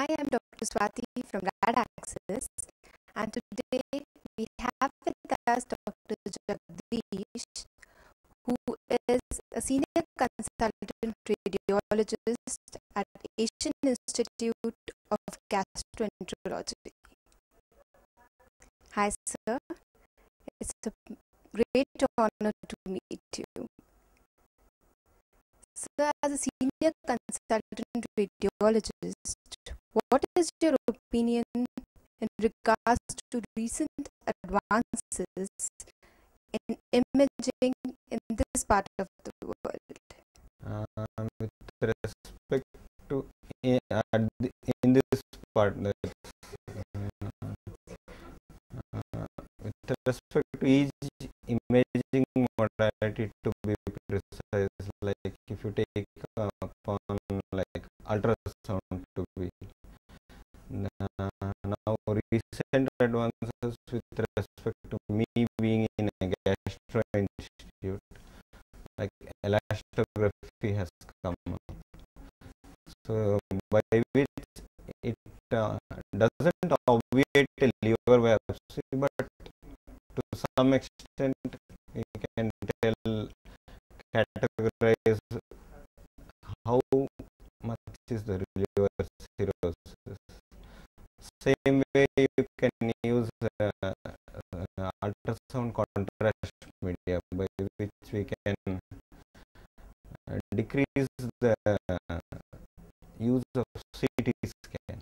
I am Dr. Swati from RaddAxis, and today we have with us Dr. Jagdeesh, who is a senior consultant radiologist at Asian Institute of Gastroenterology. Hi, sir. It's a great honor to meet you. So, as a senior consultant radiologist, what is your opinion in regards to recent advances in imaging in this part of the world? uh, with respect to in, in this part uh, with respect to each imaging modality to be precise like if you take uh, upon like ultrasound to be recent advances with respect to me being in a gastro institute like elastography has come so by which it uh, doesn't obviate a liver biopsy but to some extent can use uh, uh, ultrasound contrast media by which we can uh, decrease the use of CT scan.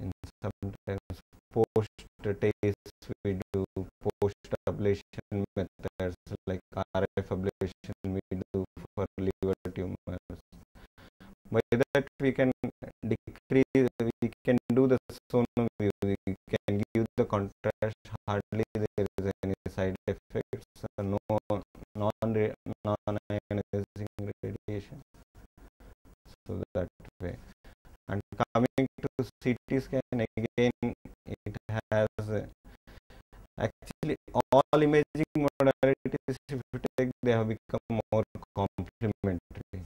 And sometimes post TACE we do post ablation methods like RF ablation we do for liver tumors. By that we can decrease, we can do the sono contrast, hardly there is any side effects, no non non-ionizing radiation. So that way. And coming to CT scan again, it has actually all imaging modalities if you take they have become more complementary.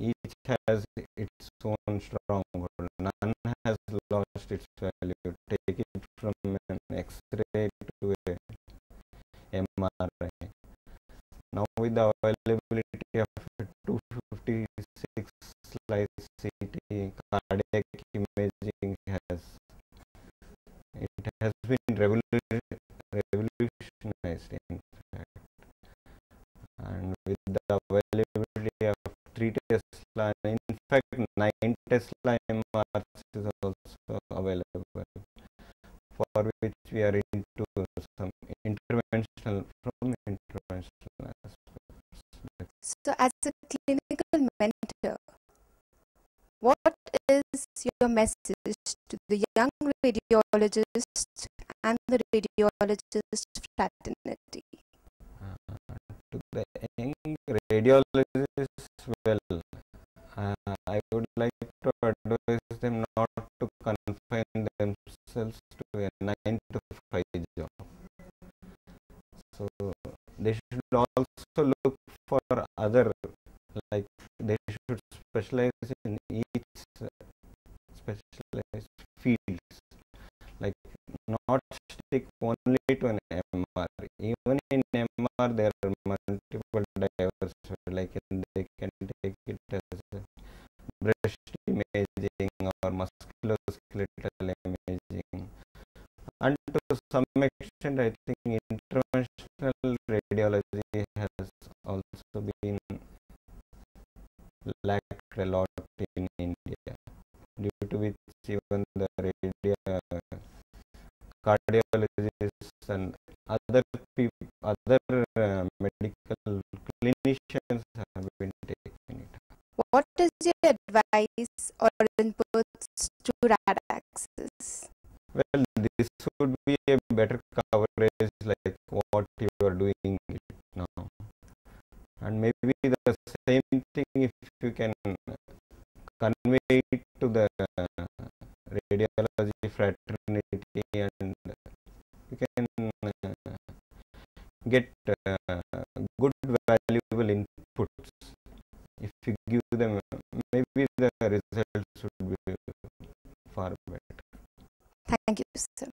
Each has its own stronghold. None has lost its value. Take X-ray to a MRI. Now with the availability of 256 slice CT, cardiac imaging has it has been revolutionized in fact. And with the availability of three Tesla, in fact nine Tesla MRs is also we are into some interventional from interventional aspects. So, as a clinical mentor, what is your message to the young radiologists and the radiologist fraternity? Uh, to the young radiologists, well, uh, I would like to advise them not to confine themselves to a 9 to also look for other, like they should specialize in each specialized fields, like not stick only to an MR. Even in MR, there are multiple diverse, like they can take it as breast imaging or musculoskeletal imaging. And to some extent, I think interventional radiology also been lacked a lot in India, due to which even the radio cardiologists and other people, other uh, medical clinicians have been taking it. What is your advice or inputs to RAD access? Well, this would be a better coverage like what you are doing convey it to the radiology fraternity and you can uh, get uh, good valuable inputs. If you give them, maybe the results would be far better. Thank you, sir.